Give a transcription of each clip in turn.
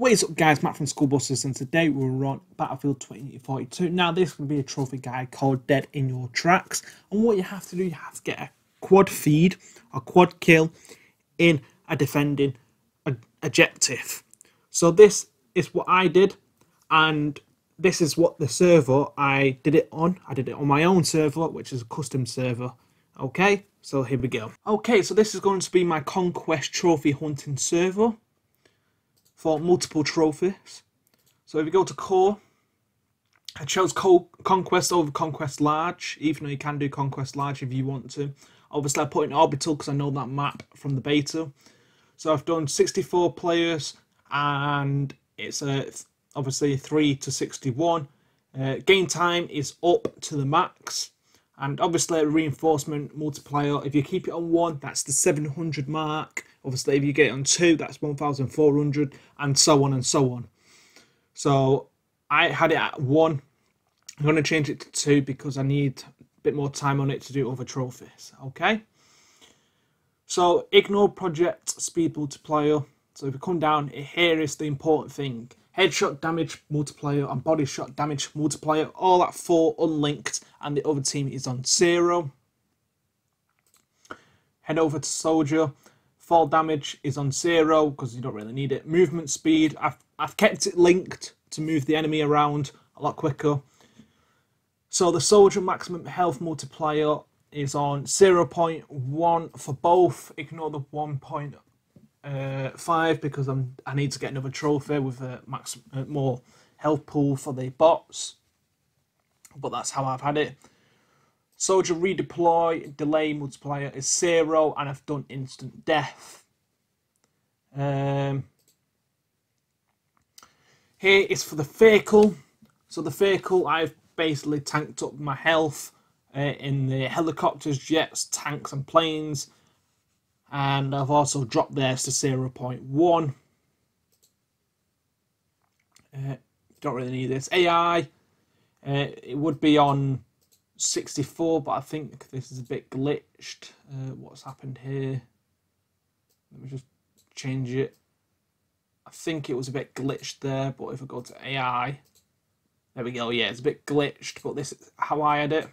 What is up guys, Matt from Skull Busters and today we're on Battlefield 2042. Now this will be a trophy guide called Dead in Your Tracks and what you have to do, you have to get a quad feed, a quad kill in a defending objective. So this is what I did and this is what the server I did it on. I did it on my own server which is a custom server. Okay, so here we go. Okay, so this is going to be my Conquest Trophy Hunting server for multiple trophies. So if you go to core, I chose Conquest over Conquest Large, even though you can do Conquest Large if you want to. Obviously I put in Orbital because I know that map from the beta. So I've done 64 players and it's a, obviously 3 to 61. Uh, game time is up to the max. And obviously, a reinforcement multiplier, if you keep it on one, that's the 700 mark. Obviously, if you get it on two, that's 1,400, and so on and so on. So I had it at one. I'm going to change it to two because I need a bit more time on it to do other trophies. Okay. So ignore project speed multiplier. So if you come down, here is the important thing headshot damage multiplier and body shot damage multiplier, all at 4 unlinked, and the other team is on 0. Head over to soldier. Fall damage is on 0 because you don't really need it. Movement speed, I've, I've kept it linked to move the enemy around a lot quicker. So the soldier maximum health multiplier is on 0.1 for both. Ignore the 1.5 uh, because I'm I need to get another trophy with a max uh, more health pool for the bots. But that's how I've had it. Soldier redeploy delay multiplier is zero, and I've done instant death. Um, here is for the vehicle. So the vehicle, I've basically tanked up my health uh, in the helicopters, jets, tanks, and planes and I've also dropped theirs to 0.1. Uh, don't really need this. AI, uh, it would be on 64, but I think this is a bit glitched. Uh, what's happened here? Let me just change it. I think it was a bit glitched there, but if I go to AI, there we go. Yeah, it's a bit glitched, but this is how I had it.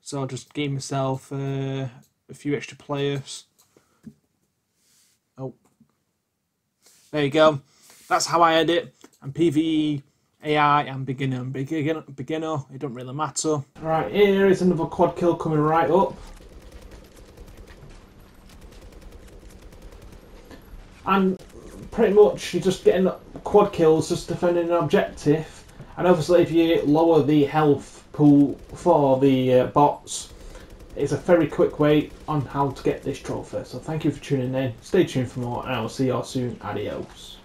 So I'll just gave myself uh, a few extra players. Oh, there you go. That's how I edit. And PVE, AI, and beginner. Beginner, beginner. It don't really matter. Right, here is another quad kill coming right up. And pretty much you're just getting quad kills, just defending an objective. And obviously, if you lower the health pool for the uh, bots, it's a very quick way on how to get this trophy. So thank you for tuning in. Stay tuned for more and I will see you all soon. Adios.